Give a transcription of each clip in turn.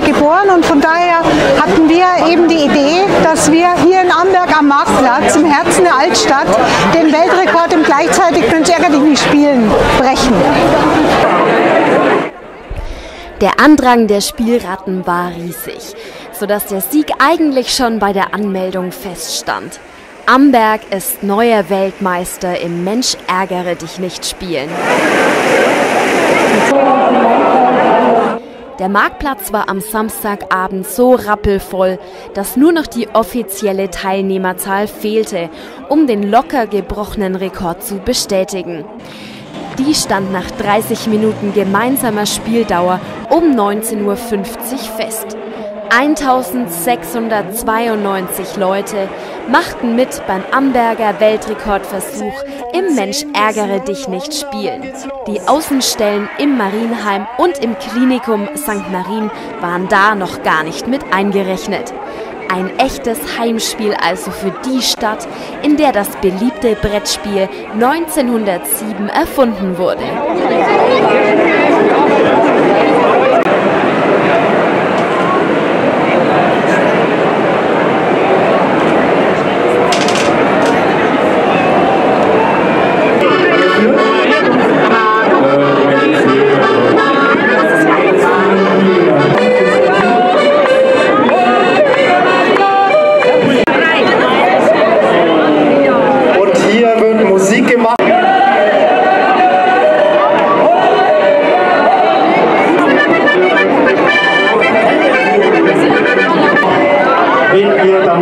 hier geboren und von daher hatten wir eben die Idee, dass wir hier in Amberg am Marktplatz, im Herzen der Altstadt, den Weltrekord im gleichzeitig Mensch ärger dich nicht spielen brechen. Der Andrang der Spielratten war riesig, sodass der Sieg eigentlich schon bei der Anmeldung feststand. Amberg ist neuer Weltmeister im Mensch ärgere dich nicht spielen. Der Marktplatz war am Samstagabend so rappelvoll, dass nur noch die offizielle Teilnehmerzahl fehlte, um den locker gebrochenen Rekord zu bestätigen. Die stand nach 30 Minuten gemeinsamer Spieldauer um 19.50 Uhr fest. 1692 Leute machten mit beim Amberger Weltrekordversuch im Mensch ärgere dich nicht spielen. Die Außenstellen im Marienheim und im Klinikum St. Marien waren da noch gar nicht mit eingerechnet. Ein echtes Heimspiel also für die Stadt, in der das beliebte Brettspiel 1907 erfunden wurde.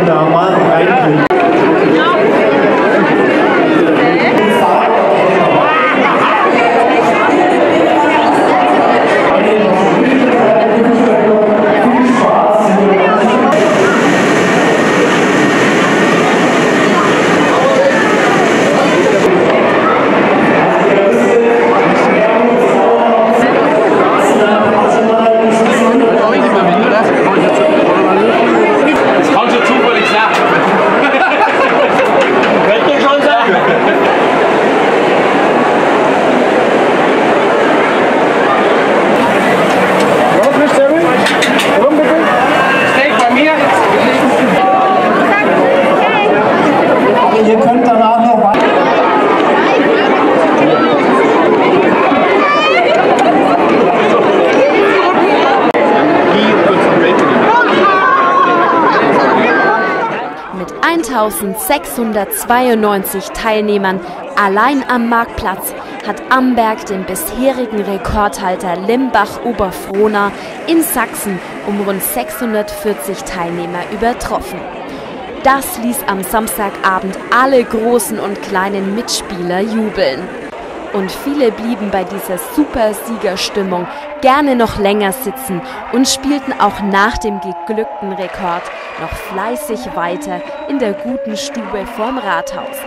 Mit 1692 Teilnehmern allein am Marktplatz hat Amberg den bisherigen Rekordhalter Limbach-Oberfrohna in Sachsen um rund 640 Teilnehmer übertroffen. Das ließ am Samstagabend alle großen und kleinen Mitspieler jubeln. Und viele blieben bei dieser Super-Siegerstimmung gerne noch länger sitzen und spielten auch nach dem geglückten Rekord noch fleißig weiter in der guten Stube vorm Rathaus.